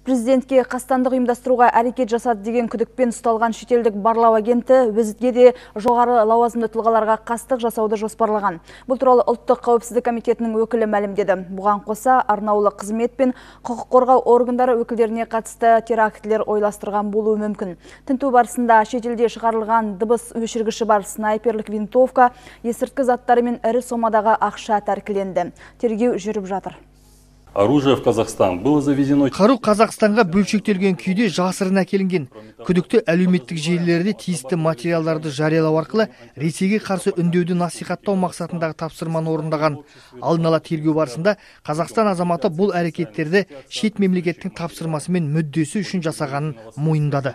Президентке қастандық ұйымдастыруға әрекет жасады деген күдікпен ұсталған шетелдік барлау агенті өзге де жоғары лауазымды тұлғаларға қастық жасауды жоспарлаған. Бұл туралы ұлттық қауіпсіздік комитетінің өкілі мәлімдеді. Бұған қоса арнаулы қызмет пен құқық қорғау органдары өкілдеріне қатысты терактілер ойластырған болуы мүмкін. Тінту барысында шетелде шығарылған дыбыс өшіргіші бар снайперлік винтовка, есірткі заттары мен ірі сомадағы ақша тәркіленді. Тергеу жүріп жатыр оружие в Казахстан было завезено. Қару Қазақстанға бөлшектелген күйде жасырын әкелінген. Күдікті әлеуметтік желілерде тиісті материалдарды жариялау арқылы Ресейге қарсы үндеуді насихаттау мақсатындағы тапсырманы орындаған. Алдын ала тергеу барысында Қазақстан азаматы бұл әрекеттерді шет мемлекеттің тапсырмасы мен мүддесі үшін жасағанын мойындады.